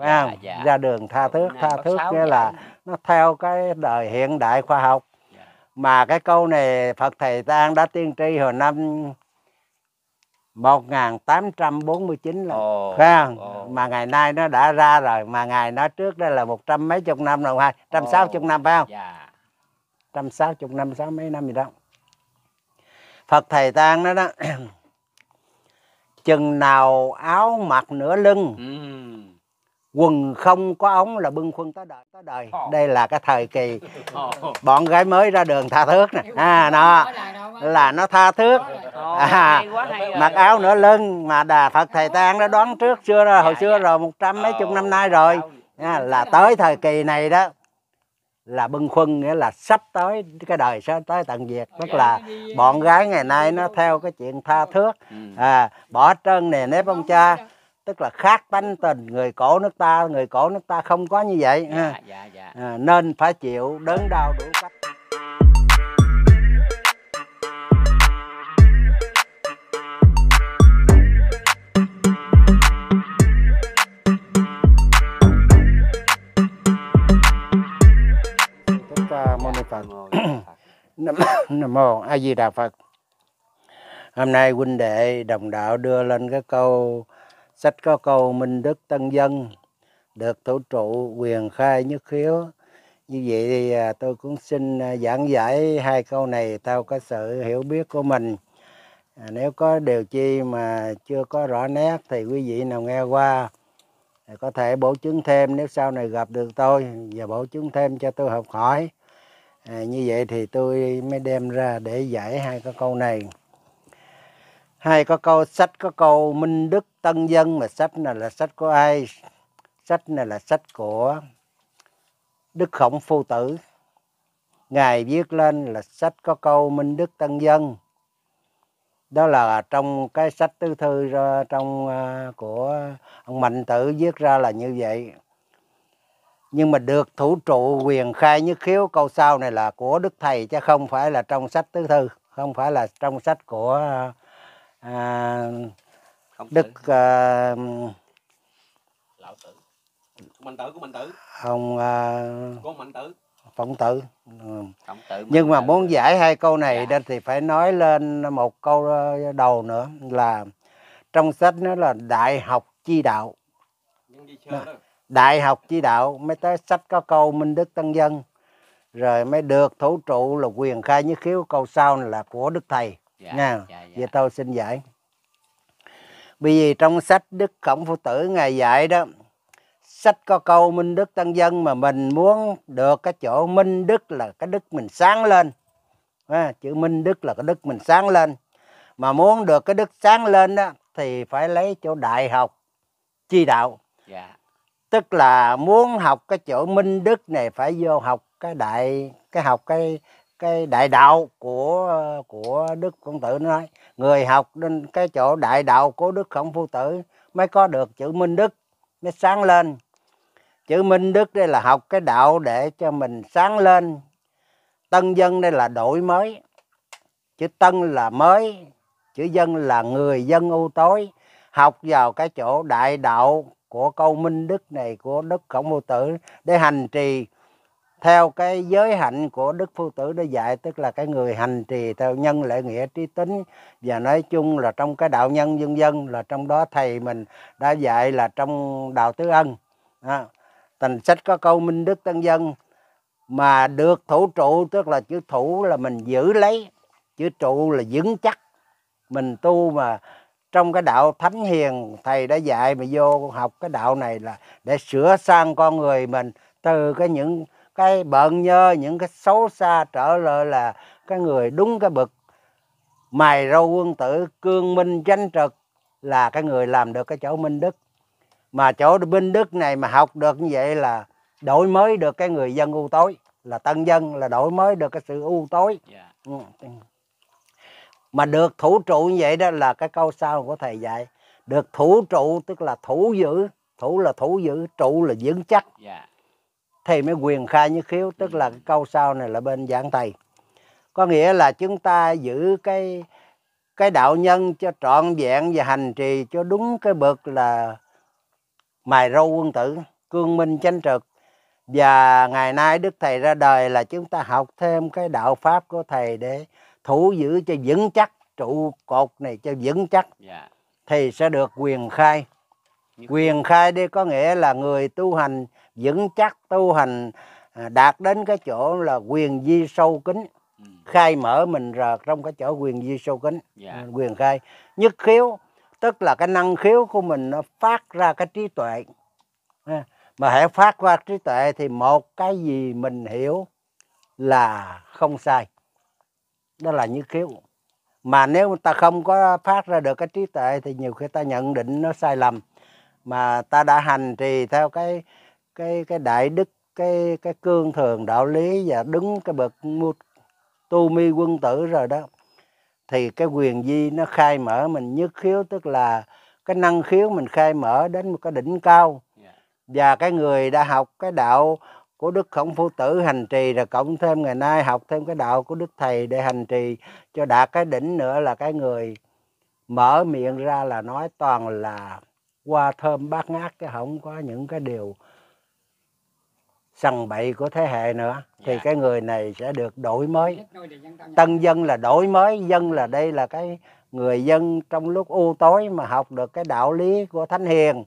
phải dạ, không dạ. ra đường tha thước tha thước nghĩa là nó theo cái đời hiện đại khoa học dạ. mà cái câu này Phật thầy Tang đã tiên tri hồi năm 1849 là oh, phải không? Oh. Mà ngày nay nó đã ra rồi mà ngày nói trước đây là một trăm mấy chục năm rồi hai trăm sáu chục năm phải không? Dạ. Trăm sáu chục năm sáu mấy năm gì đó. Phật thầy Tang đó đó chừng nào áo mặc nửa lưng ừ. Quần không có ống là bưng khuân tới đời tới đời. Đây là cái thời kỳ bọn gái mới ra đường tha thước nè. À nó là nó tha thước. À, mặc áo nửa lưng mà đà phật thầy tang đã đoán trước xưa rồi? Hồi xưa rồi một trăm mấy chục năm nay rồi. à, là tới thời kỳ này đó là bưng khuân nghĩa là sắp tới cái đời sẽ tới tận diệt. Tức là bọn gái ngày nay nó theo cái chuyện tha thước. Ừ. à, bỏ trơn nề nếp ông cha tức là khác tánh tình người cổ nước ta người cổ nước ta không có như vậy dạ, dạ, dạ. À, nên phải chịu đớn đau đủ cách Phật. Nam mô A Di Đà Phật. Hôm nay huynh đệ đồng đạo đưa lên cái câu sách có câu Minh Đức Tân Dân được thủ trụ quyền khai nhất khiếu. Như vậy thì à, tôi cũng xin à, giảng giải hai câu này theo cái sự hiểu biết của mình. À, nếu có điều chi mà chưa có rõ nét thì quý vị nào nghe qua à, có thể bổ chứng thêm nếu sau này gặp được tôi và bổ chứng thêm cho tôi học hỏi à, như vậy thì tôi mới đem ra để giải hai cái câu này hai có câu sách có câu minh đức tân dân mà sách này là sách của ai? Sách này là sách của đức khổng phu tử. Ngài viết lên là sách có câu minh đức tân dân đó là trong cái sách tứ thư trong uh, của ông mạnh tử viết ra là như vậy. Nhưng mà được thủ trụ quyền khai nhất khiếu câu sau này là của đức thầy chứ không phải là trong sách tứ thư không phải là trong sách của à, đức à, lão tử. Mạnh tử của mạnh tử. Ông à, của mạnh tử. Phỏng tử. Ừ. tử nhưng mà muốn giải hai câu này dạ. thì phải nói lên một câu đầu nữa là trong sách nó là đại học chi đạo. Đại học chi đạo mới tới sách có câu minh đức tân dân. Rồi mới được thủ trụ là quyền khai nhất khiếu câu sau này là của đức thầy dạ, nha dạ, dạ. vậy tôi xin giải. Bởi vì trong sách đức khổng phu tử ngài dạy đó sách có câu minh đức tân dân mà mình muốn được cái chỗ minh đức là cái đức mình sáng lên. À, chữ minh đức là cái đức mình sáng lên. Mà muốn được cái đức sáng lên đó thì phải lấy chỗ đại học chi đạo. Yeah tức là muốn học cái chỗ minh đức này phải vô học cái đại cái học cái cái đại đạo của của đức công tử nói, người học đến cái chỗ đại đạo của đức khổng phu tử mới có được chữ minh đức, mới sáng lên. Chữ minh đức đây là học cái đạo để cho mình sáng lên. Tân dân đây là đổi mới. Chữ tân là mới, chữ dân là người dân ưu tối. Học vào cái chỗ đại đạo của câu minh đức này của đức khổng phu tử để hành trì theo cái giới hạnh của đức phu tử đã dạy tức là cái người hành trì theo nhân lễ nghĩa trí tính và nói chung là trong cái đạo nhân dân dân là trong đó thầy mình đã dạy là trong đạo tứ ân. À, thành sách có câu minh đức tân dân mà được thủ trụ tức là chữ thủ là mình giữ lấy chữ trụ là vững chắc. Mình tu mà trong cái đạo thánh hiền thầy đã dạy mà vô học cái đạo này là để sửa sang con người mình từ cái những cái bợn nhơ những cái xấu xa trở lại là cái người đúng cái bậc mài râu quân tử cương minh chánh trực là cái người làm được cái chỗ minh đức mà chỗ minh đức này mà học được như vậy là đổi mới được cái người dân ưu tối là tân dân là đổi mới được cái sự ưu tối yeah. Dạ. ừ mà được thủ trụ như vậy đó là cái câu sau của thầy dạy được thủ trụ tức là thủ giữ thủ là thủ giữ trụ là vững chắc yeah. Thì mới quyền khai như khiếu tức là cái câu sau này là bên giảng thầy. Có nghĩa là chúng ta giữ cái cái đạo nhân cho trọn vẹn và hành trì cho đúng cái bậc là mài râu quân tử cương minh chánh trực. Và ngày nay đức thầy ra đời là chúng ta học thêm cái đạo pháp của thầy để thủ giữ cho vững chắc trụ cột này cho vững chắc. Dạ. thì sẽ được quyền khai. Quyền khai đây có nghĩa là người tu hành vững chắc tu hành à, đạt đến cái chỗ là quyền di sâu kính ừ. khai mở mình ra trong cái chỗ quyền di sâu kính yeah. Dạ. quyền khai nhất khiếu tức là cái năng khiếu của mình nó phát ra cái trí tuệ mà hãy phát qua trí tuệ thì một cái gì mình hiểu là không sai đó là như khiếu mà nếu ta không có phát ra được cái trí tuệ thì nhiều khi ta nhận định nó sai lầm mà ta đã hành trì theo cái cái cái đại đức cái cái cương thường đạo lý và đứng cái bậc tu mi quân tử rồi đó thì cái quyền di nó khai mở mình nhất khiếu tức là cái năng khiếu mình khai mở đến một cái đỉnh cao. Và cái người đã học cái đạo của Đức Khổng Phu Tử hành trì rồi cộng thêm ngày nay học thêm cái đạo của Đức Thầy để hành trì cho đạt cái đỉnh nữa là cái người mở miệng ra là nói toàn là qua thơm bát ngát cái không có những cái điều sằng bậy của thế hệ nữa thì yeah. Dạ. cái người này sẽ được đổi mới tân dân là đổi mới dân là đây là cái người dân trong lúc u tối mà học được cái đạo lý của thánh hiền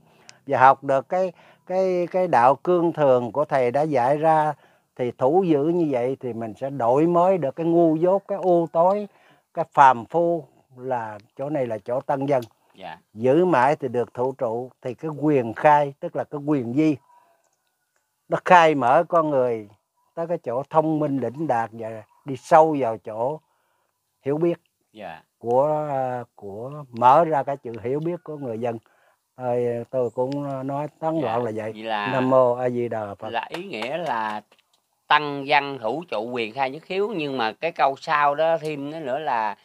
và học được cái cái cái đạo cương thường của thầy đã dạy ra thì thủ giữ như vậy thì mình sẽ đổi mới được cái ngu dốt cái u tối cái phàm phu là chỗ này là chỗ tân dân yeah. Dạ. giữ mãi thì được thủ trụ thì cái quyền khai tức là cái quyền di nó khai mở con người tới cái chỗ thông minh đỉnh đạt và đi sâu vào chỗ hiểu biết yeah. Dạ. của của mở ra cái chữ hiểu biết của người dân thôi tôi cũng nói tán dạ. gọn là vậy, vậy là, nam mô a di đà phật là ý nghĩa là tăng văn hữu trụ quyền khai nhất khiếu nhưng mà cái câu sau đó thêm nữa là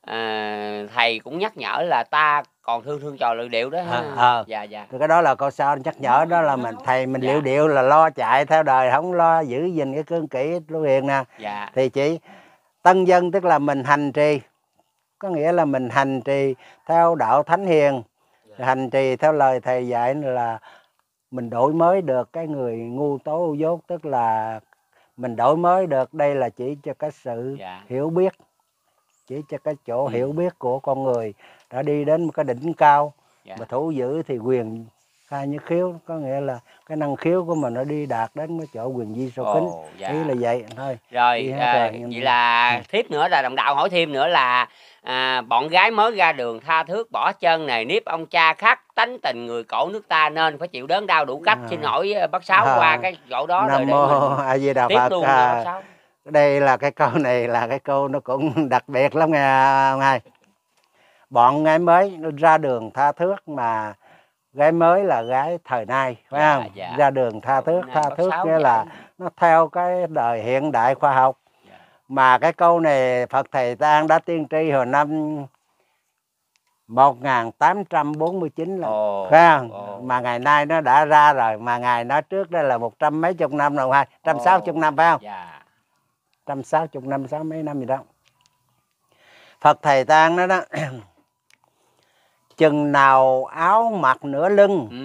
à, thầy cũng nhắc nhở là ta còn thương thương trò liệu điệu đó ha. À, dạ dạ cái đó là câu sao nhắc nhở đó là mình thầy mình dạ. liệu điệu là lo chạy theo đời không lo giữ gìn cái cương kỷ lưu hiền nè dạ. thì chỉ tân dân tức là mình hành trì có nghĩa là mình hành trì theo đạo thánh hiền dạ. hành trì theo lời thầy dạy là mình đổi mới được cái người ngu tố dốt tức là mình đổi mới được đây là chỉ cho cái sự dạ. hiểu biết chỉ cho cái chỗ ừ. hiểu biết của con người đã đi đến một cái đỉnh cao dạ. mà thủ giữ thì quyền khai như khiếu có nghĩa là cái năng khiếu của mình nó đi đạt đến cái chỗ quyền di số kính dạ. ý là vậy thôi rồi à, vậy là ừ. tiếp nữa là đồng đạo hỏi thêm nữa là à, bọn gái mới ra đường tha thước bỏ chân này nếp ông cha khắc tánh tình người cổ nước ta nên phải chịu đớn đau đủ cách à. xin hỏi à, bác sáu à. qua cái chỗ đó Nam rồi để mình a di đà phật luôn à. đây là cái câu này là cái câu nó cũng đặc biệt lắm nghe ông hai bọn gái mới ra đường tha thước mà gái mới là gái thời nay phải dạ, không dạ. ra đường tha thước tha thước nghĩa là nó theo cái đời hiện đại khoa học dạ. mà cái câu này Phật thầy Tang đã tiên tri hồi năm 1849 là oh, phải không? Oh. Mà ngày nay nó đã ra rồi mà ngày nó trước đây là một trăm mấy chục năm rồi hai trăm sáu chục năm phải không? Dạ trăm sáu chục năm sáu mấy năm gì đó Phật thầy tang đó đó chừng nào áo mặc nửa lưng ừ.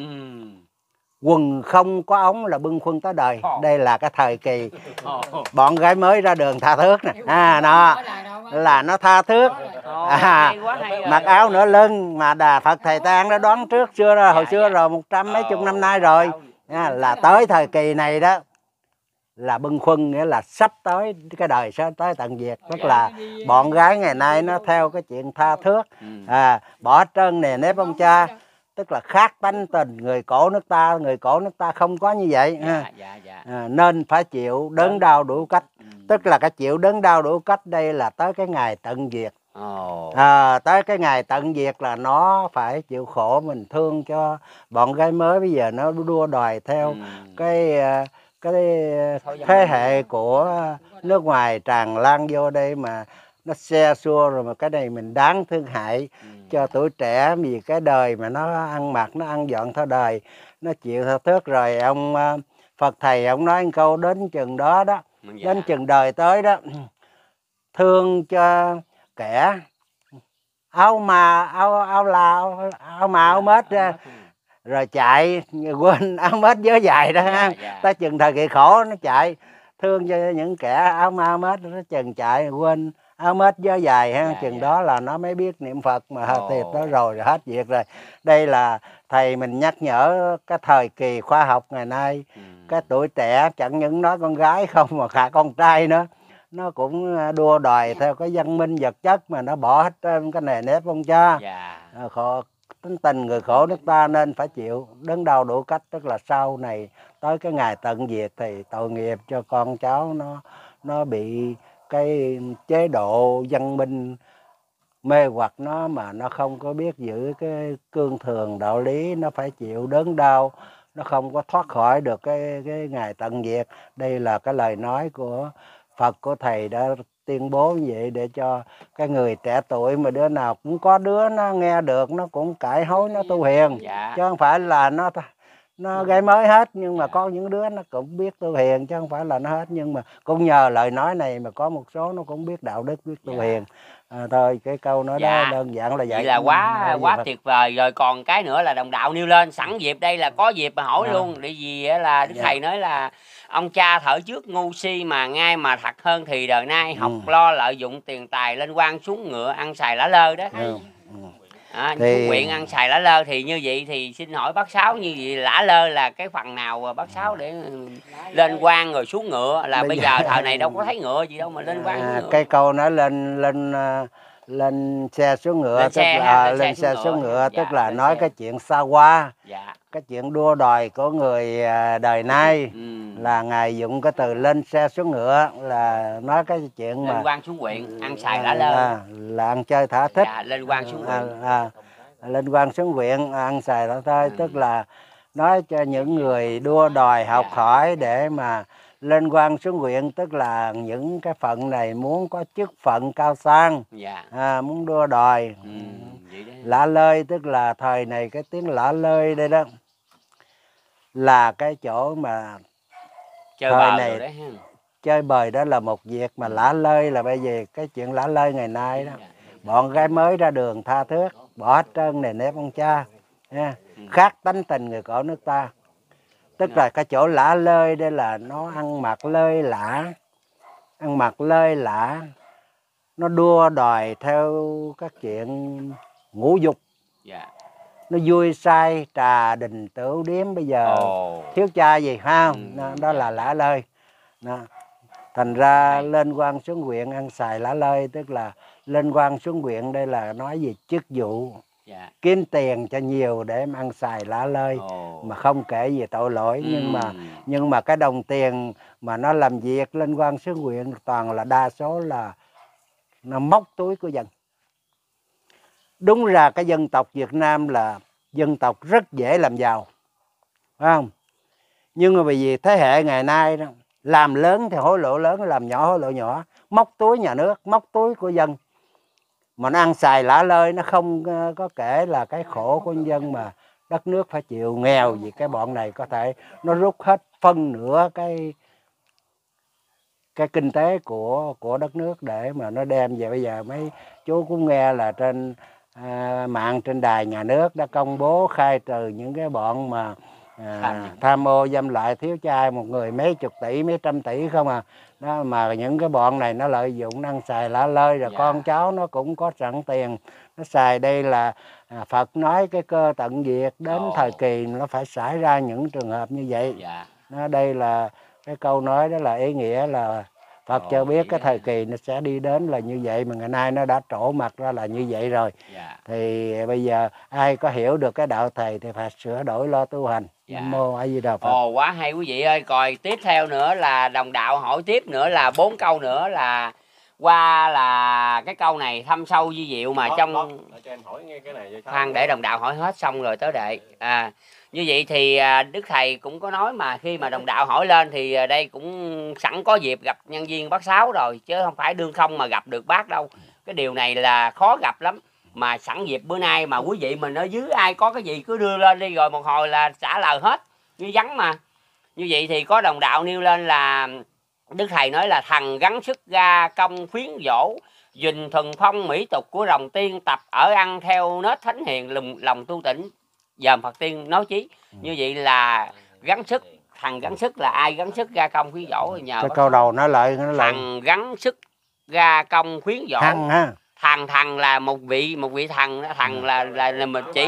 quần không có ống là bưng khuân tới đời. Oh. đây là cái thời kỳ oh. bọn gái mới ra đường tha thước nè. À nó là nó tha thước. À, mặc áo nửa lưng mà đà phật thầy tang đã đoán trước xưa rồi hồi xưa rồi một trăm mấy chục năm nay rồi. à, là tới thời kỳ này đó là bưng khuân nghĩa là sắp tới cái đời sẽ tới tận diệt. Tức là bọn gái ngày nay nó theo cái chuyện tha thước. Ừ. à, bỏ trơn nè nếp ông cha. tức là khác tánh tình người cổ nước ta người cổ nước ta không có như vậy. Dạ, dạ, dạ. À, nên phải chịu đớn đau đủ cách. Ừ. tức là cái chịu đớn đau đủ cách đây là tới cái ngày tận diệt. Oh. à, tới cái ngày tận diệt là nó phải chịu khổ mình thương cho bọn gái mới. Bây giờ nó đua đòi theo ừ. cái uh, cái thế hệ của nước ngoài tràn lan vô đây mà nó xe xua rồi mà cái này mình đáng thương hại ừ. cho tuổi trẻ vì cái đời mà nó ăn mặc nó ăn dọn theo đời nó chịu theo thước rồi ông ờ, Phật thầy ông nói một câu đến chừng đó đó dạ. đến chừng đời tới đó thương cho kẻ áo mà áo áo là áo mà áo mết rồi chạy quên áo mết dớ dài đó ha dạ, tới chừng thời kỳ khổ nó chạy thương cho những kẻ áo áo mết nó chừng chạy quên áo mết dớ dài ha dạ, chừng dạ. đó là nó mới biết niệm phật mà oh. tiệt đó rồi, hết việc rồi đây là thầy mình nhắc nhở cái thời kỳ khoa học ngày nay ừ. cái tuổi trẻ chẳng những nói con gái không mà cả con trai nữa nó cũng à, đua đòi theo cái văn minh vật chất mà nó bỏ hết cái nề nếp ông cha dạ. À, khổ, tính tình người khổ nước ta nên phải chịu. Đớn đau đủ cách, tức là sau này tới cái ngày tận diệt thì tội nghiệp cho con cháu nó nó bị cái chế độ văn minh mê hoặc nó mà nó không có biết giữ cái cương thường đạo lý, nó phải chịu đớn đau, nó không có thoát khỏi được cái cái ngày tận diệt. Đây là cái lời nói của Phật của thầy đã tuyên bố như vậy để cho cái người trẻ tuổi mà đứa nào cũng có đứa nó nghe được nó cũng cải hối nó tu hiền dạ. chứ không phải là nó nó gây mới hết nhưng mà có những đứa nó cũng biết tu hiền chứ không phải là nó hết nhưng mà cũng nhờ lời nói này mà có một số nó cũng biết đạo đức biết tu dạ. hiền à, thôi cái câu nói dạ. đó đơn giản là vậy, vậy là quá quá tuyệt vời rồi còn cái nữa là đồng đạo nêu lên sẵn dịp đây là có dịp mà hỏi à. luôn để vì là đức dạ. thầy nói là ông cha thở trước ngu si mà ngay mà thật hơn thì đời nay học ừ. lo lợi dụng tiền tài lên quan xuống ngựa ăn xài lá lơ đó ừ. À, thì... nguyện ăn xài lá lơ thì như vậy thì xin hỏi bác sáu như vậy lá lơ là cái phần nào bác sáu để lên quan rồi xuống ngựa là bây, bây giờ thời này đâu có thấy ngựa gì đâu mà lên quan à, cái câu nói lên lên uh, lên xe xuống ngựa lên tức xe, là lên, lên xe, xuống ngựa, dạ, tức là nói xe. cái chuyện xa qua dạ. Cái chuyện đua đòi của người à, đời nay ừ. là ngài dụng cái từ lên xe xuống ngựa là nói cái chuyện lên mà quan xuống huyện ăn xài đã lơ à, là ăn chơi thả thích dạ, lên quan xuống huyện à, à, lên quan xuống huyện ăn xài đó thôi ừ. tức là nói cho những người đua đòi học dạ. hỏi để mà lên quan xuống huyện tức là những cái phận này muốn có chức phận cao sang dạ. à, muốn đua đòi ừ, lã lơi tức là thời này cái tiếng lã lơi đây đó là cái chỗ mà chơi thời này đấy chơi bời đó là một việc mà lã lơi là bây giờ cái chuyện lã lơi ngày nay đó dạ. bọn gái mới ra đường tha thước bỏ hết trơn nề nếp ông cha nha. Ừ. khác tánh tình người cõi nước ta tức là cái chỗ lả lơi đây là nó ăn mặc lơi lả ăn mặc lơi lả nó đua đòi theo các chuyện ngũ dục yeah. Nó vui say trà đình tửu điếm bây giờ oh. thiếu cha gì ha ừ. đó, là lả lơi đó. thành ra lên quan xuống huyện ăn xài lả lơi tức là lên quan xuống huyện đây là nói về chức vụ dạ. kiếm tiền cho nhiều để mà ăn xài lá lơi oh. mà không kể gì tội lỗi ừ. nhưng mà nhưng mà cái đồng tiền mà nó làm việc lên quan sứ huyện toàn là đa số là nó móc túi của dân đúng ra cái dân tộc Việt Nam là dân tộc rất dễ làm giàu, phải không? Nhưng mà vì thế hệ ngày nay đó, làm lớn thì hối lộ lớn, làm nhỏ hối lộ nhỏ. Móc túi nhà nước, móc túi của dân. Mà nó ăn xài lả lơi, nó không ờ, có kể là cái khổ của dân mà đất nước phải chịu. Nghèo vì cái bọn này có thể nó rút hết phân nửa cái cái kinh tế của của đất nước để mà nó đem về. Bây giờ mấy chú cũng nghe là trên à, mạng trên đài nhà nước đã công bố khai trừ những cái bọn mà à, tham ô dâm lại thiếu trai một người mấy chục tỷ mấy trăm tỷ không à đó mà những cái bọn này nó lợi dụng năng xài lạ lơi rồi dạ. con cháu nó cũng có sẵn tiền nó xài đây là à, Phật nói cái cơ tận diệt đến Ồ. thời kỳ nó phải xảy ra những trường hợp như vậy dạ. nó đây là cái câu nói đó là ý nghĩa là Phật cho biết cái thời kỳ nó sẽ đi đến là như vậy mà ngày nay nó đã trổ mặt ra là như vậy rồi. Dạ. thì bây giờ ai có hiểu được cái đạo thầy thì phải sửa đổi lo tu hành. Dạ. Nam mô a di đà phật. Ồ quá hay quý vị ơi. Coi tiếp theo nữa là đồng đạo hỏi tiếp nữa là bốn câu nữa là qua là cái câu này thâm sâu di diệu mà đó, trong đó. khoan để đồng đạo hỏi hết xong rồi tới đệ. À như vậy thì à, đức thầy cũng có nói mà khi mà đồng đạo hỏi lên thì à, đây cũng sẵn có dịp gặp nhân viên bác sáu rồi chứ không phải đương không mà gặp được bác đâu. Cái điều này là khó gặp lắm. Mà sẵn dịp bữa nay mà quý vị mình ở dưới ai có cái gì cứ đưa lên đi rồi một hồi là trả lời hết. Như vắng mà. Như vậy thì có đồng đạo nêu lên là đức thầy nói là thằng gắn sức ra công khuyến dỗ dình thuần phong mỹ tục của rồng tiên tập ở ăn theo nết thánh hiền lòng, lòng tu tỉnh dòm phật tiên nói chí Ừ. như vậy là gắng sức thằng gắng sức là ai gắng sức ra công khuyến dỗ nhờ cái câu đầu nó lại nó lại thằng gắng sức ra công khuyến dỗ thăng ha. Thằng thằng là một vị một vị thần đó. Ừ. thằng là là, là mình chỉ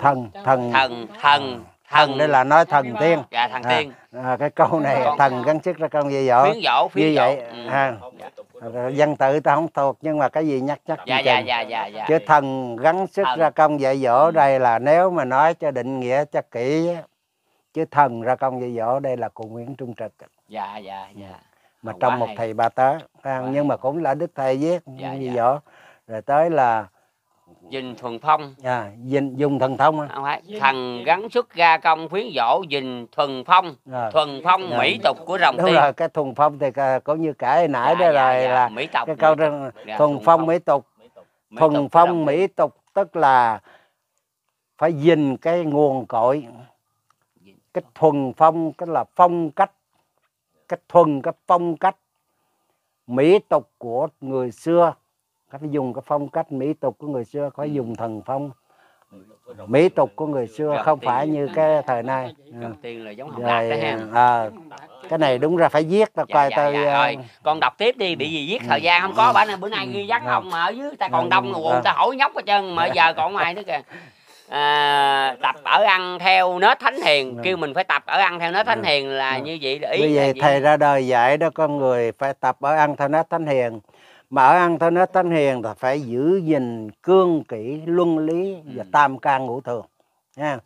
thần thần. thần. Thần thần đây là nói thần tiên. Dạ thằng À. tiên. à, cái câu này Con- thần gắn sức ra công dạy dỗ khuyến dỗ khuyến như dỗ vậy ừ. ha Rồi dân tự ta không thuộc nhưng mà cái gì nhắc nhắc dạ dạ dạ dạ dạ chứ thần gắn sức Thần. ra công dạy dỗ Ừ. đây là nếu mà nói cho định nghĩa cho kỹ chứ thần ra công dạy dỗ đây là cụ Nguyễn Trung Trực dạ dạ dạ mà Quá trong một hay. thầy ba tớ Quá nhưng mà cũng là đức thầy viết Dạ, dạy dạ. dỗ rồi tới là dình thuần phong. À, dinh- dùng thần thông á. không phải thần gắn sức ra công khuyến dỗ dình thuần phong. Rồi. thuần phong Dạ. mỹ tục của rồng đúng tiên. rồi cái thuần phong thì cũng như cả hồi nãy Dạ, đó dạ, rồi dạ, là mỹ tục cái mỹ câu tục. đó Dạ, thuần phong mỹ tục. Mỹ thuần tục phong mỹ tục tức là phải dình cái nguồn cội. Cái thuần phong cái là phong cách. Cái thuần cái phong cách mỹ tục của người xưa phải dùng cái phong cách mỹ tục của người xưa phải dùng thần phong mỹ tục của người xưa không phải như cái thời nay đạt rồi à, cái này đúng ra phải viết tao dạ, coi dạ, tao dạ. ờ, rồi con đọc tiếp đi bị gì viết thời gian không có bả này bữa nay ghi dắt Ừ. ông mà ở dưới ta còn Ừ, đông ừ. nguồn ta hỏi nhóc hết trơn mà giờ còn ai nữa kìa à, tập ở ăn theo nết thánh hiền Ừ. kêu mình phải tập ở ăn theo nết thánh Ừ. hiền là Ừ. như vậy là ý là vậy thầy ra đời dạy đó con người phải tập ở ăn theo nết thánh hiền. Mà ở ăn theo nết thánh hiền thì phải giữ gìn cương kỷ, luân lý và Ừ. tam can ngũ thường. Nha.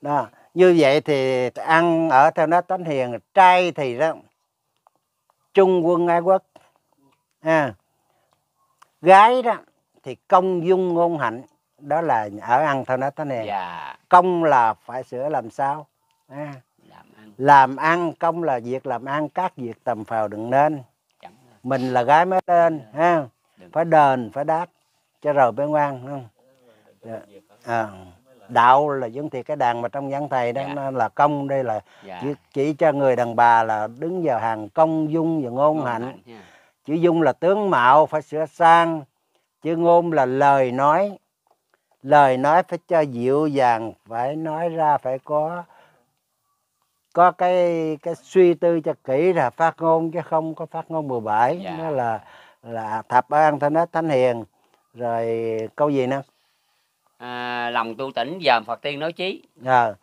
Đó. Như vậy thì ăn ở theo nết thánh hiền, trai thì đó trung quân ái quốc. À. Gái đó thì công dung ngôn hạnh. Đó là ở ăn theo nết thánh hiền. dạ Công là phải sửa làm sao. À làm ăn làm ăn công là việc làm ăn các việc tầm phào đừng nên mình là gái mới lên ha Đừng. phải đền phải đáp cho rồi mới ngoan không Dạ. à, đạo là giống thì cái đàn mà trong văn thầy đó Dạ. nó là công đây là dạ chỉ, chỉ cho người đàn bà là đứng vào hàng công dung và ngôn hạnh nha. chữ dung là tướng mạo phải sửa sang chữ ngôn là lời nói lời nói phải cho dịu dàng phải nói ra phải có có cái cái suy tư cho kỹ là phát ngôn chứ không có phát ngôn bừa bãi. Dạ. nó là là thập an thanh nết thánh hiền. Rồi câu gì nữa? À, lòng tu tỉnh dòm phật tiên nói chí. Ờ.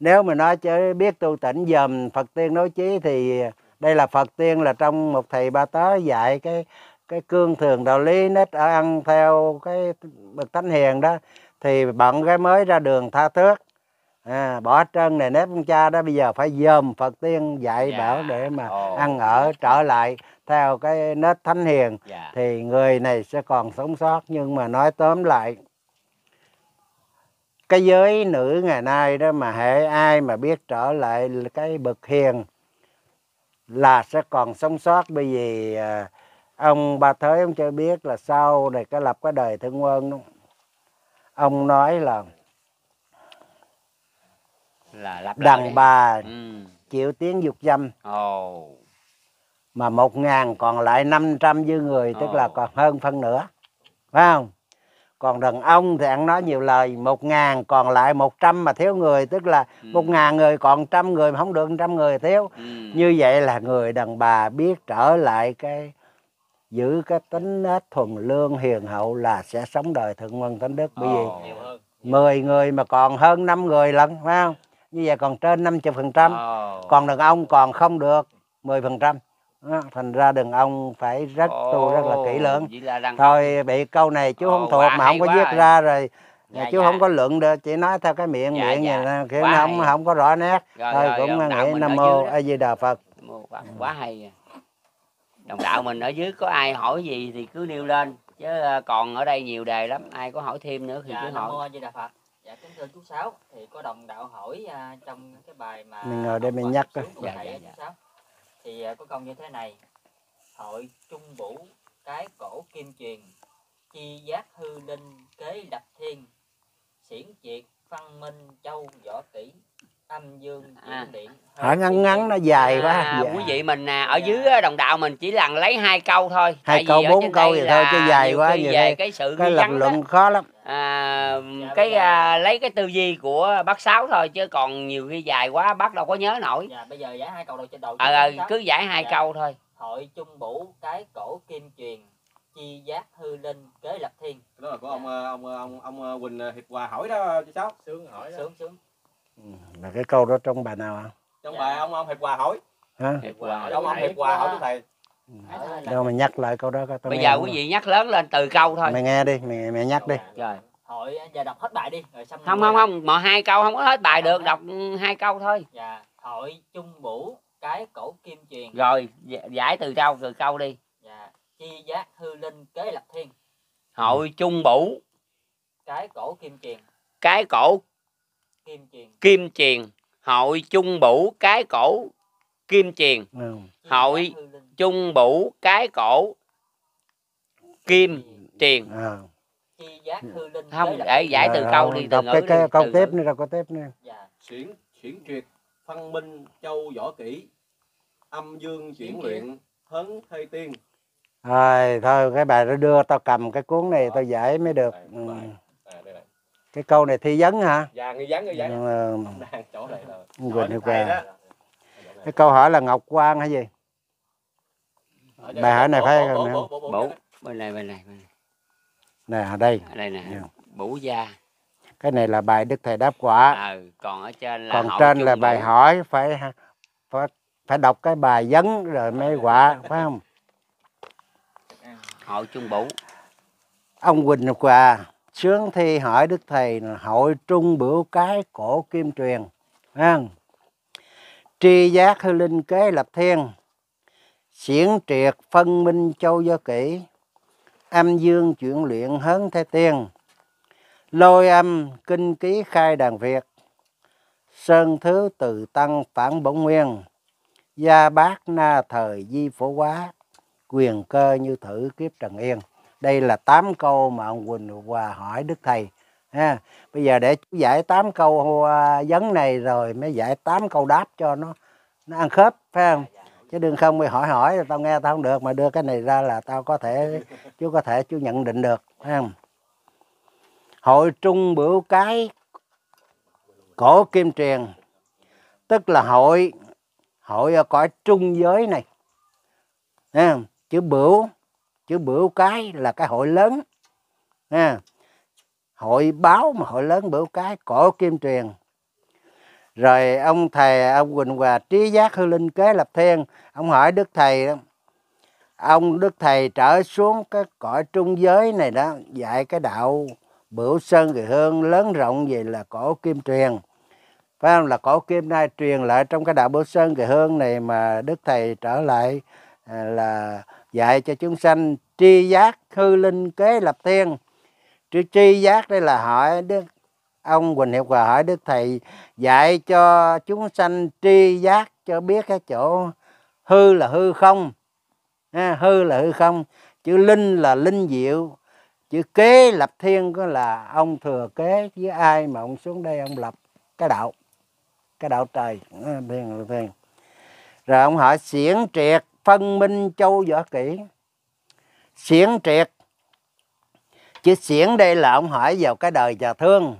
nếu mà nói chứ biết tu tỉnh dòm Phật tiên nói chí thì đây là Phật tiên là trong một thầy ba tớ dạy cái cái cương thường đạo lý nết ở ăn theo cái bậc thánh hiền đó. Thì bận cái mới ra đường tha thước à, bỏ trơn này nếp con cha đó bây giờ phải dòm Phật tiên dạy Dạ. bảo để mà Ồ. ăn ở trở lại theo cái nết thánh hiền dạ thì người này sẽ còn sống sót nhưng mà nói tóm lại cái giới nữ ngày nay đó mà hệ ai mà biết trở lại cái bậc hiền là sẽ còn sống sót bởi vì à, ông ba thới ông cho biết là sau này cái lập cái đời thương quân đó, ông nói là là lặp đàn bà ừ. chịu tiếng dục dâm. Ồ. Mà một ngàn còn lại 500 dư người tức là còn hơn phân nửa phải không? Còn đàn ông thì ăn nói nhiều lời một ngàn còn lại một trăm mà thiếu người tức là Ừ. một ngàn người còn trăm người mà không được trăm người thiếu. Ừ. như vậy là người đàn bà biết trở lại cái giữ cái tính nết thuần lương hiền hậu là sẽ sống đời thượng quân thánh đức. Bởi vì. 10 người mà còn hơn 5 người lận phải không như vậy còn trên 50 phần trăm. Còn đàn ông còn không được 10 phần trăm. Thành ra đàn ông phải rất tu rất là kỹ lưỡng thôi bị câu này chú Ồ, không thuộc quá mà không có quá viết rồi. ra rồi. Dạ, chú dạ. không có luận được chỉ nói theo cái miệng Dạ, miệng dạ. khiến Quá nó không hay. không có rõ nét. Rồi, thôi rồi, cũng nghĩ nam mô a di đà phật. Phật, quá hay à. đồng đạo mình ở dưới có ai hỏi gì thì cứ nêu lên. Chứ ờ, còn ở đây nhiều đề lắm ai có hỏi thêm nữa thì dạ cứ nam mô hỏi a di đà phật dạ kính thưa chú sáu thì có đồng đạo hỏi à, trong cái bài mà Mình ngồi đây mình nhắc coi. Dạ, dạ, dạ. chú sáu thì à, có câu như thế này hội trung vũ cái cổ kim truyền chi giác hư linh kế lập thiên xiển triệt văn minh châu võ kỹ âm dương À. điện. Hỏi ngắn ngắn nó dài quá à, dạ. quý vị mình à, ở dưới á, đồng đạo mình chỉ lần lấy hai câu thôi. Hai câu, bốn câu vậy thôi, chứ dài quá, nhiều về cái sự cái ghi lập vấn đó. luận khó lắm. À, Dạ, cái à, lấy cái tư duy của bác sáu thôi chứ còn nhiều khi dài quá bác đâu có nhớ nổi. Dạ bây giờ giải hai câu đầu trên đầu ờ ờ, Sáu. cứ giải hai Dạ. câu thôi. Hội trung bủ cái cổ kim truyền chi giác hư linh kế lập thiên. Đó là của ông ờ, ông ông ông Quỳnh Hiệp Hòa hỏi đó chị sáu. Sướng hỏi đó sướng sướng là cái câu đó trong bài nào ạ? Trong Dạ. bài ông ông Hiệp Hòa hỏi. Hả? Hiệp Hòa. ông ông Hiệp Hòa hỏi đức thầy. Đâu mà nhắc lại câu đó coi tao bây giờ quý vị nhắc lớn lên từ câu thôi. Mày nghe đi mày, mày nhắc đi. Rồi. Hội giờ đọc hết bài đi rồi xong không không không mà hai câu không có hết bài được Không, đọc hai câu thôi. Dạ hội trung bủ cái cổ kim truyền. Rồi dạ- giải từ câu từ câu đi. Dạ chi giác hư linh kế lập thiên. Hội trung bủ cái cổ kim truyền. Cái cổ kim truyền hội trung bủ cái cổ. Kim truyền ừ. Hội- trung bủ cái cổ. Kim à. hư linh kế không để giải từ Rồi, câu đi từ đọc cái, cái đi, câu từ tiếp nữa rồi câu tiếp nữa. Dạ. Xiển triệt phân minh châu võ kỹ âm dương chuyển luyện hấn thây tiên. Rồi thôi cái bài đó đưa tao cầm cái cuốn này tao giải mới được. Ừ. bài. à, đây này cái câu này thi vấn hả? Vàng nghi dán nghi dán ừ. đang chỗ này rồi. Quỳnh Hòa đó. cái câu hỏi là ngọc quang hay gì? Bài hỏi này phải- bổ, bổ, bên này bên này bên này. Nè ở đây. Ở đây nè. Dạ. bủ gia. Cái này là bài đức thầy đáp quả. Ừ còn ở trên là còn trên là bài hỏi phải phải phải đọc cái bài vấn rồi mới quả phải không? Hội trung bủ ông Quỳnh Hòa sướng thi hỏi Đức Thầy là hội trung bửu cái cổ kim truyền ha. tri giác hư linh kế lập thiên, xiển triệt phân minh châu do kỷ, âm dương chuyển luyện hớn thế tiên, lôi âm kinh ký khai đàn việt, sơn thứ từ tăng phản bổn nguyên, gia bát na thời di phổ quá quyền cơ như thử kiếp trần yên đây là 8 câu mà ông Quỳnh Hòa hỏi Đức Thầy, ha. Bây giờ để chú giải 8 câu à, vấn này rồi mới giải 8 câu đáp cho nó nó ăn khớp, phải không? Chứ đừng không mày hỏi hỏi rồi tao nghe tao không được mà đưa cái này ra là tao có thể, chú có thể, chú nhận định được, phải không? Hội trung bửu cái cổ kim truyền, tức là hội hội ở cõi trung giới này Thấy không? chữ bửu chứ bữa cái là cái hội lớn nha hội báo mà hội lớn bữa cái, cổ kim truyền. Rồi ông thầy, ông Quỳnh Hòa trí giác hư linh kế lập thiên, ông hỏi đức thầy ông đức thầy trở xuống cái cõi trung giới này đó, dạy cái đạo bửu sơn kỳ hương lớn rộng gì là cổ kim truyền. Phải không? Là cổ kim nay truyền lại trong cái đạo bửu sơn kỳ hương này mà đức thầy trở lại à, là dạy cho chúng sanh tri giác hư linh kế lập thiên tri, tri giác đây là hỏi đức ông Quỳnh Hiệp Hòa hỏi đức thầy dạy cho chúng sanh tri giác cho biết cái chỗ hư là hư không? Ha, hư là hư không? Chữ linh là linh diệu. Chữ kế lập thiên có là ông thừa kế với ai mà ông xuống đây ông lập cái đạo cái đạo trời. Thiên là thiên. Rồi ông hỏi xiển triệt phân minh châu võ kỹ. Xiển triệt. Chữ xiển đây là ông hỏi vào cái đời nhà thương.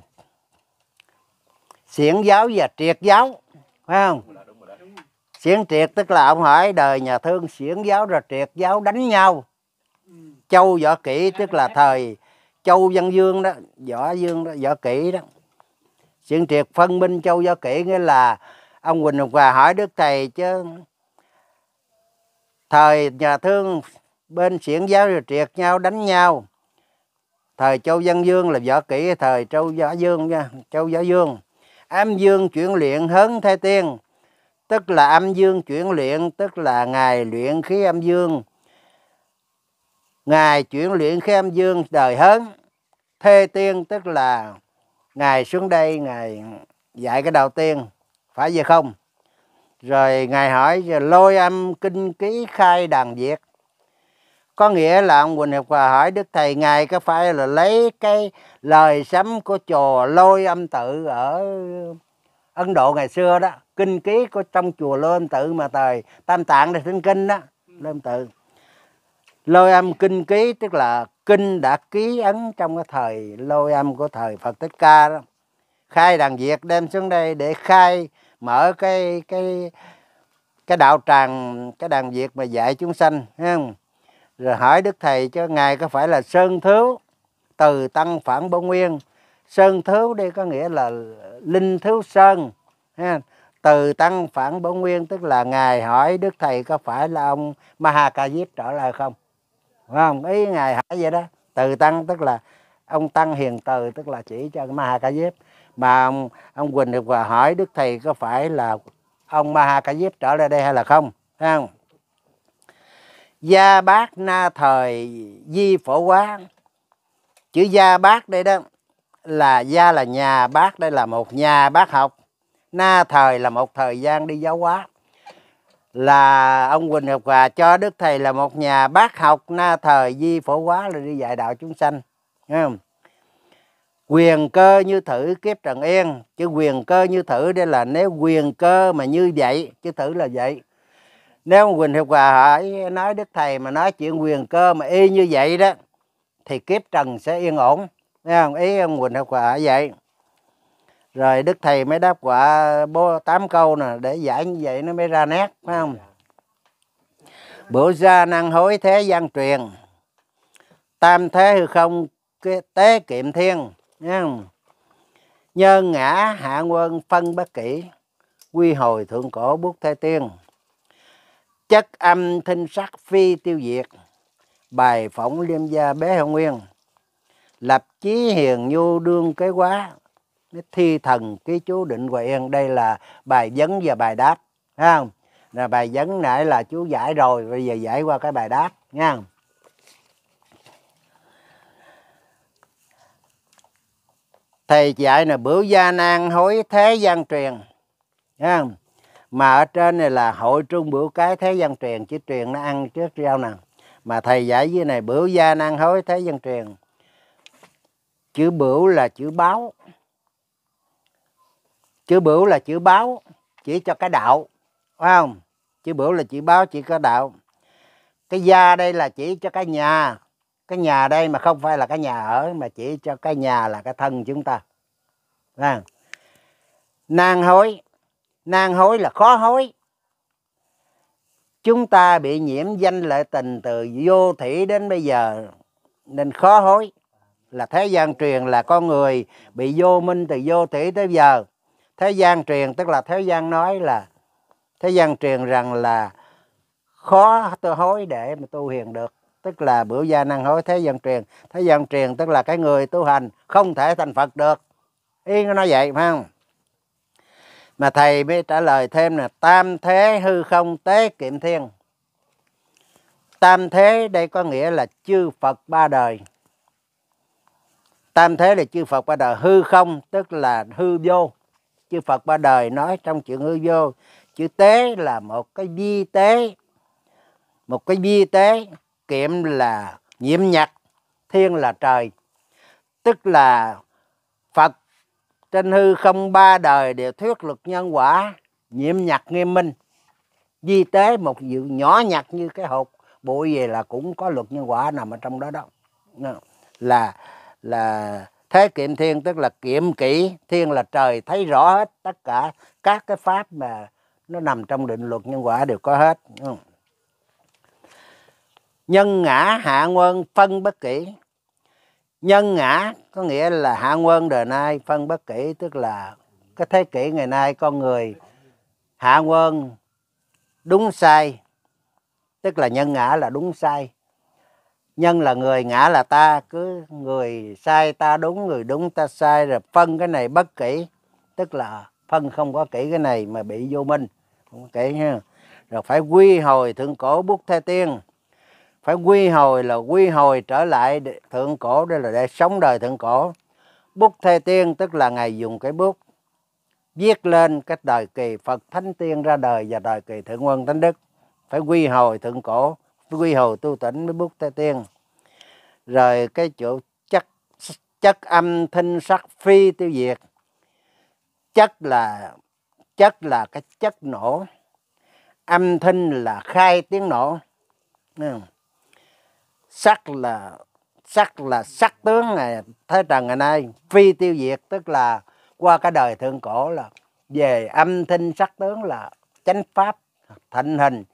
Xiển giáo và triệt giáo, phải không? Xiển triệt tức là ông hỏi đời nhà thương, xiển giáo rồi triệt giáo đánh nhau. Châu võ kỹ tức là thời châu văn dương đó, võ dương đó, võ kỹ đó. Xiển triệt phân minh châu võ kỹ nghĩa là ông quỳnh Ngọc hòa hỏi đức thầy chứ thời nhà thương bên xiển giáo rồi triệt nhau đánh nhau. Thời châu văn dương là võ kỹ, thời châu võ dương nha, châu võ dương. Âm dương chuyển luyện hớn thay tiên, tức là âm dương chuyển luyện, tức là ngài luyện khí âm dương. Ngài chuyển luyện khí âm dương đời hớn thê tiên, tức là ngài xuống đây, ngài dạy cái đầu tiên, phải vậy không? Rồi ngài hỏi rồi lôi âm kinh ký khai đàn việt. Có nghĩa là ông Quỳnh Hiệp Hòa hỏi, Đức Thầy, Ngài có phải là lấy cái lời sấm của chùa lôi âm tự ở Ấn Độ ngày xưa đó? Kinh ký của trong chùa lôi Âm Tự mà thời Tam Tạng để thính kinh đó, lôi Âm Tự. Lôi âm kinh ký tức là kinh đã ký ấn trong cái thời lôi âm của thời Phật Thích Ca đó. Khai đàn Việt đem xuống đây để khai mở cái cái cái đạo tràng, cái đàn Việt mà dạy chúng sanh không? Rồi hỏi đức thầy cho ngài có phải là sơn thiếu? Từ tăng phản bổ nguyên. Sơn thiếu đây có nghĩa là linh thiếu sơn ha. từ tăng phản bổ nguyên, tức là ngài hỏi đức thầy có phải là ông Mahakajip trở lại không? Phải không? Ý ngài hỏi vậy đó. Từ tăng tức là ông tăng hiền từ, tức là chỉ cho Mahakajip mà ông, ông Quỳnh được và hỏi đức thầy có phải là ông Mahakajip trở lại đây hay là không thấy không? Gia bác na thời di phổ quá chữ gia bác đây đó là gia là nhà bác đây là một nhà bác học. Na thời là một thời gian đi giáo hóa. Là ông Quỳnh Hợp Hòa cho Đức Thầy là một nhà bác học na thời di phổ quá là đi dạy đạo chúng sanh Nghe không? Quyền cơ như thử kiếp trần yên, chứ quyền cơ như thử đây là nếu quyền cơ mà như vậy, chứ thử là vậy. Nếu Quỳnh Hiệp Hòa hỏi nói Đức Thầy mà nói chuyện quyền cơ mà y như vậy đó, thì kiếp trần sẽ yên ổn, Thấy không? ý ông Quỳnh Hiệp Hòa vậy. Rồi Đức Thầy mới đáp quả bố tám câu nè, để giải như vậy nó mới ra nét phải không? Bữa ra năng hối thế gian truyền, tam thế hư không tế kiệm thiên nha. Nhân ngã hạ quân phân bất kỷ, quy hồi thượng cổ bút thê tiên. Chất âm thinh sắc phi tiêu diệt, bài phỏng liêm gia bé hậu nguyên. Lập chí hiền nhu đương kế quá thi thần ký chú định hòa yên. Đây là bài vấn và bài đáp, thấy không? Là bài vấn nãy là chú giải rồi, bây giờ giải qua cái bài đáp nha thầy dạy là bửu gia nan hối thế gian truyền. Thấy không? Mà ở trên này là hội trung bửu cái thế gian truyền, chứ truyền nó ăn trước rau nè. Mà thầy giải dưới này, bửu gia nan hối thế gian truyền. Chữ bửu là chữ báo. Chữ bửu là chữ báo, chỉ cho cái đạo, phải không? Chữ bửu là chữ báo, chỉ có đạo. Cái gia đây là chỉ cho cái nhà cái nhà đây mà không phải là cái nhà ở, mà chỉ cho cái nhà là cái thân chúng ta. À. nan hối nan hối là khó hối. Chúng ta bị nhiễm danh lợi tình từ vô thủy đến bây giờ, nên khó hối. Là thế gian truyền là con người bị vô minh từ vô thủy tới giờ. Thế gian truyền tức là thế gian nói là, thế gian truyền rằng là khó tôi hối để mà tu hiền được tức là bửu gia năng hối thế gian truyền. Thế gian truyền tức là cái người tu hành không thể thành phật được. Ý nó nói vậy, phải không? Mà thầy mới trả lời thêm là tam thế hư không tế kiệm thiên. Tam thế đây có nghĩa là chư phật ba đời. Tam thế là chư phật ba đời. Hư không tức là hư vô. Chư Phật ba đời nói trong chuyện hư vô. Chữ tế là một cái vi tế. Một cái vi tế kiệm là nhiễm nhặt thiên là trời. Tức là Phật trên hư không ba đời đều thuyết luật nhân quả, nhiễm nhặt nghiêm minh. Di tế một dự nhỏ nhặt như cái hộp bụi về là cũng có luật nhân quả nằm ở trong đó đó. Là là thế kiệm thiên tức là kiệm kỹ, thiên là trời, thấy rõ hết tất cả các cái pháp mà nó nằm trong định luật nhân quả đều có hết nhân ngã hạ quân phân bất kỷ. Nhân ngã có nghĩa là hạ quân đời nay phân bất kỷ, tức là cái thế kỷ ngày nay con người hạ quân đúng sai, tức là nhân ngã là đúng sai. Nhân là người, ngã là ta, cứ người sai ta đúng, người đúng ta sai, rồi phân cái này bất kỷ, tức là phân không có kỹ cái này mà bị vô minh. Không kỹ ha. Rồi phải quy hồi thượng cổ bút thê tiên phải quy hồi là quy hồi trở lại thượng cổ, đây là để sống đời thượng cổ. Bút thê tiên tức là ngày dùng cái bút viết lên cái đời kỳ Phật Thánh Tiên ra đời và đời kỳ Thượng Quân Thánh Đức. Phải quy hồi thượng cổ quy hồi tu tỉnh mới bút thê tiên. Rồi cái chỗ chất chất âm thanh sắc, phi tiêu diệt. Chất là chất là cái chất nổ. Âm thanh là khai tiếng nổ sắc là sắc là sắc tướng này thế trần ngày nay phi tiêu diệt, tức là qua cái đời thượng cổ là về âm thanh sắc tướng là chánh pháp thịnh hình.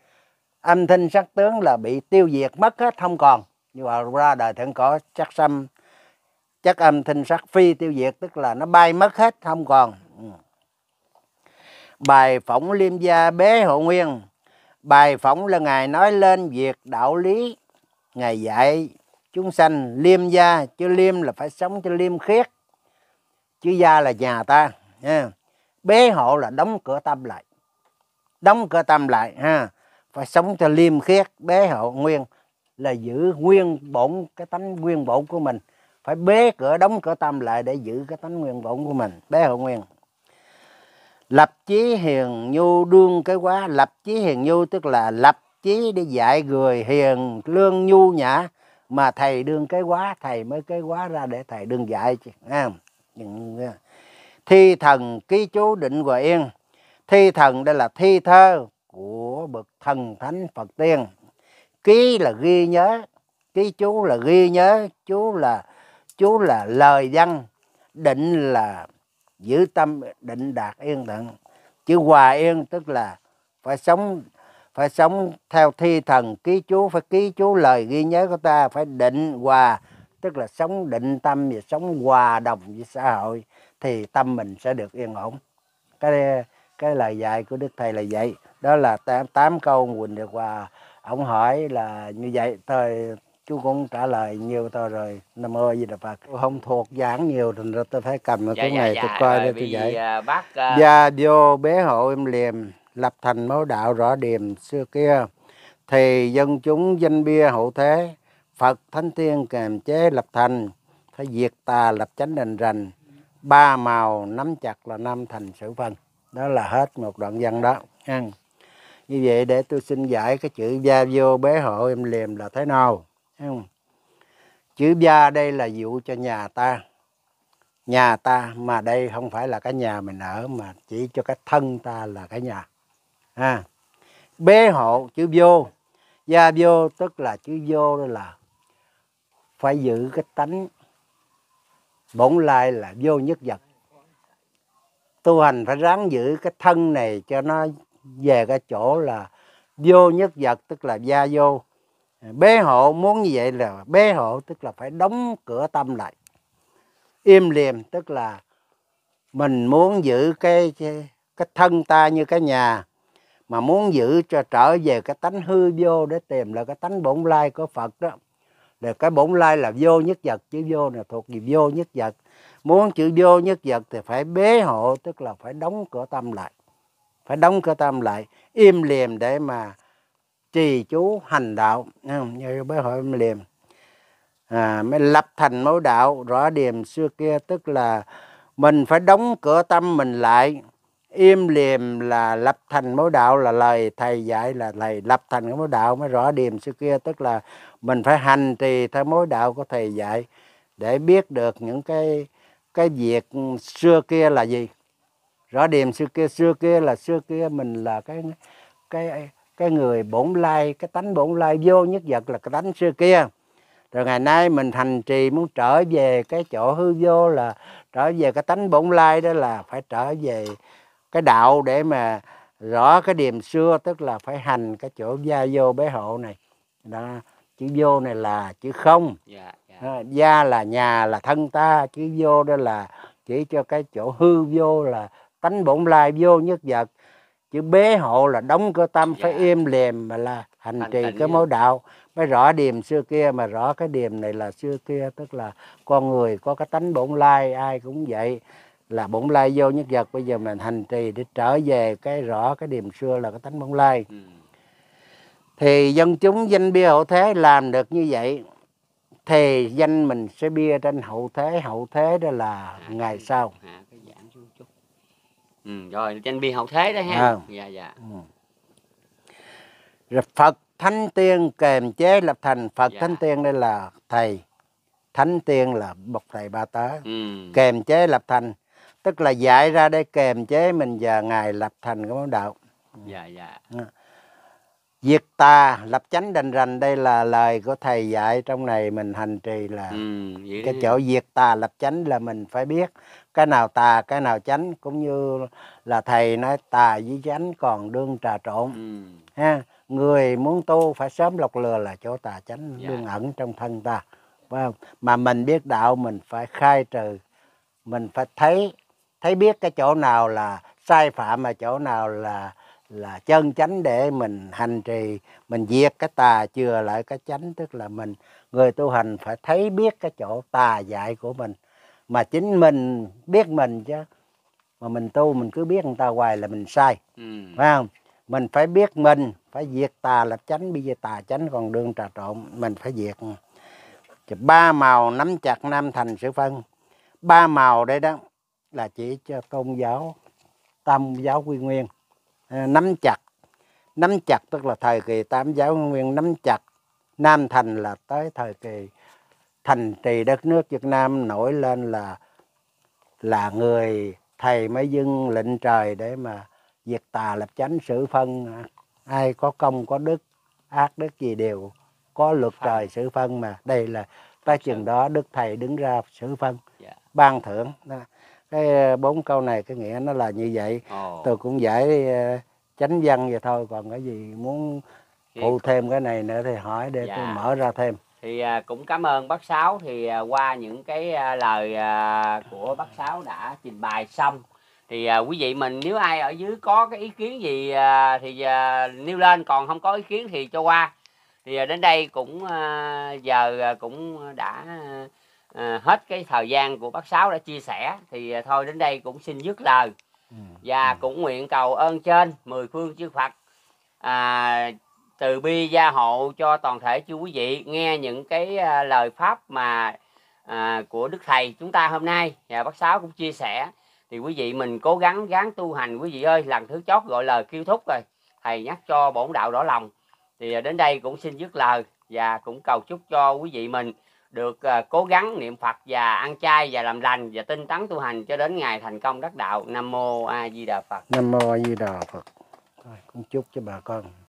Âm thanh sắc tướng là bị tiêu diệt mất hết, không còn. Nhưng mà ra đời thượng cổ chắc xâm chất âm thanh sắc phi tiêu diệt, tức là nó bay mất hết, không còn. Ừ. Bài phỏng liêm gia bế hộ nguyên. Bài phỏng là ngài nói lên việc đạo lý ngài dạy chúng sanh liêm gia chứ liêm là phải sống cho liêm khiết, chứ gia là nhà ta nha. bế hộ là đóng cửa tâm lại, đóng cửa tâm lại, ha. Phải sống cho liêm khiết, bế hộ nguyên là giữ nguyên bổn cái tánh nguyên bổn của mình. Phải bế cửa, đóng cửa tâm lại để giữ cái tánh nguyên bổn của mình, bế hộ nguyên. Lập chí hiền nhu đương cái quá, lập chí hiền nhu tức là lập chí để dạy người hiền lương nhu nhã mà thầy đương cái quá thầy mới cái quá ra để thầy đương dạy chứ à, thi thần ký chú định hòa yên. Thi thần đây là thi thơ của bậc thần thánh phật tiên. Ký là ghi nhớ ký chú là ghi nhớ chú là chú là lời văn định là giữ tâm định đạt yên tận chữ hòa yên tức là phải sống phải sống theo thi thần ký chú phải ký chú lời ghi nhớ của ta phải định hòa tức là sống định tâm và sống hòa đồng với xã hội thì tâm mình sẽ được yên ổn. Cái cái lời dạy của đức thầy là vậy. Đó là tám, tám câu quỳnh được hòa ông hỏi là như vậy. Thôi chú cũng trả lời nhiều thôi rồi nam mô di đà phật. Không thuộc giảng nhiều thì tôi phải cầm dạ, cái dạ, này dạ, tôi coi để tôi vì, dạy. à, bác à, gia vô bế hộ im liềm lập thành mẫu đạo rõ điềm xưa kia. Thì dân chúng danh bia hậu thế, phật thánh tiên kèm chế lập thành phải diệt tà lập chánh đền rành. Ba màu nắm chặt là năm thành sự phân. Đó là hết một đoạn văn đó. Ha như vậy để tôi xin giải cái chữ gia vô bế hộ em liềm là thế nào? Không? chữ gia đây là dụ cho nhà ta. Nhà ta mà đây không phải là cái nhà mình ở, mà chỉ cho cái thân ta là cái nhà ha. Bế hộ chữ vô. Gia vô tức là chữ vô đó là phải giữ cái tánh. Bổn lai là vô nhất vật. Tu hành phải ráng giữ cái thân này cho nó về cái chỗ là vô nhất vật tức là gia vô. Bế hộ, muốn như vậy là bế hộ tức là phải đóng cửa tâm lại. Im liềm tức là mình muốn giữ cái cái thân ta như cái nhà mà muốn giữ cho trở về cái tánh hư vô để tìm lại cái tánh bổn lai của Phật đó. Là cái bổn lai là vô nhất vật chữ vô là thuộc về vô nhất vật. Muốn chữ vô nhất vật thì phải bế hộ tức là phải đóng cửa tâm lại. Phải đóng cửa tâm lại im liềm để mà trì chú hành đạo. Như bế hộ im liềm à, mới lập thành mẫu đạo rõ điềm xưa kia tức là mình phải đóng cửa tâm mình lại im liềm là lập thành mối đạo là lời thầy dạy, là thầy lập thành cái mối đạo mới rõ điềm xưa kia. Tức là mình phải hành trì theo mối đạo của thầy dạy để biết được những cái cái việc xưa kia là gì. Rõ điềm xưa kia xưa kia là xưa kia mình là cái cái cái người bổn lai, cái tánh bổn lai vô nhất vật là cái tánh xưa kia. Rồi ngày nay mình hành trì muốn trở về cái chỗ hư vô là trở về cái tánh bổn lai đó là phải trở về cái đạo để mà rõ cái điểm xưa tức là phải hành cái chỗ gia vô bế hộ này. Đó chữ vô này là chữ không. Dạ, dạ. gia là nhà là thân ta chữ vô đó là chỉ cho cái chỗ hư vô là tánh bổn lai vô nhất vật. Chữ bế hộ là đóng cơ tâm dạ. phải im lìm mà là hành trì cái mối đạo. Mới rõ điểm xưa kia mà rõ cái điểm này là xưa kia tức là con người có cái tánh bổn lai ai cũng vậy là bổn lai vô nhất vật bây giờ mình hành trì để trở về cái rõ cái điểm xưa là cái tánh bổn lai ừ. thì dân chúng danh bia hậu thế làm được như vậy thì danh mình sẽ bia trên hậu thế hậu thế đó là à, ngày sau à, cái chút. Ừ, rồi danh bia hậu thế đó ha à. dạ dạ ừ. rồi phật thánh tiên kèm chế lập thành phật dạ. thánh tiên đây là thầy thánh tiên là bậc thầy ba tớ ừ. kèm chế lập thành tức là dạy ra để kềm chế mình và ngài lập thành cái món đạo. Dạ dạ. Diệt tà lập chánh đành rành đây là lời của thầy dạy. Trong này mình hành trì là ừ, cái chỗ diệt tà lập chánh là mình phải biết cái nào tà cái nào chánh. Cũng như là thầy nói tà với chánh còn đương trà trộn. Ừ. ha người muốn tu phải sớm lọc lừa là chỗ tà chánh Dạ. đương ẩn trong thân ta. Phải không? mà mình biết đạo mình phải khai trừ mình phải thấy thấy biết cái chỗ nào là sai phạm mà chỗ nào là là chân chánh để mình hành trì mình diệt cái tà chừa lại cái chánh. Tức là mình người tu hành phải thấy biết cái chỗ tà dại của mình. Mà chính mình biết mình chứ mà mình tu mình cứ biết người ta hoài là mình sai. Ừ. phải không? Mình phải biết mình phải diệt tà lập chánh. Bây giờ tà chánh còn đương trà trộn mình phải diệt. Ba màu nắm chặt nam thành sự phân. Ba màu đây đó là chỉ cho tôn giáo tam giáo quy nguyên À, nắm chặt. Nắm chặt tức là thời kỳ tam giáo quy nguyên nắm chặt. Nam thành là tới thời kỳ thành trì đất nước Việt Nam nổi lên là là người thầy mới dưng lệnh trời để mà diệt tà lập chánh xử phân. Ai có công có đức ác đức gì đều có luật trời xử phân mà. Đây là tới chừng đó đức thầy đứng ra xử phân Dạ. ban thưởng. Cái ờ, bốn câu này cái nghĩa nó là như vậy Ồ. tôi cũng giải ờ, chánh văn vậy thôi còn cái gì muốn phụ thêm cái này nữa thì hỏi để tôi Dạ. mở ra thêm thì à, cũng cảm ơn bác sáu thì qua những cái lời của bác sáu đã trình bày xong thì à, quý vị mình nếu ai ở dưới có cái ý kiến gì à, thì à, nêu lên còn không có ý kiến thì cho qua thì à, đến đây cũng à, giờ à, cũng đã à, hết cái thời gian của bác sáu đã chia sẻ thì à, thôi đến đây cũng xin dứt lời. Và cũng nguyện cầu ơn trên mười phương chư Phật. À, từ bi gia hộ cho toàn thể chư quý vị nghe những cái à, lời pháp mà à, của đức thầy chúng ta hôm nay. Và bác sáu cũng chia sẻ. Thì quý vị mình cố gắng gắng tu hành. Quý vị ơi lần thứ chót gọi lời kêu thúc rồi. Thầy nhắc cho bổn đạo đỏ lòng. Thì đến đây cũng xin dứt lời. Và cũng cầu chúc cho quý vị mình được uh, cố gắng niệm Phật và ăn chay và làm lành và tinh tấn tu hành cho đến ngày thành công đắc đạo. Nam mô A Di Đà Phật. Nam mô a di đà phật. Thôi, cũng chúc cho bà con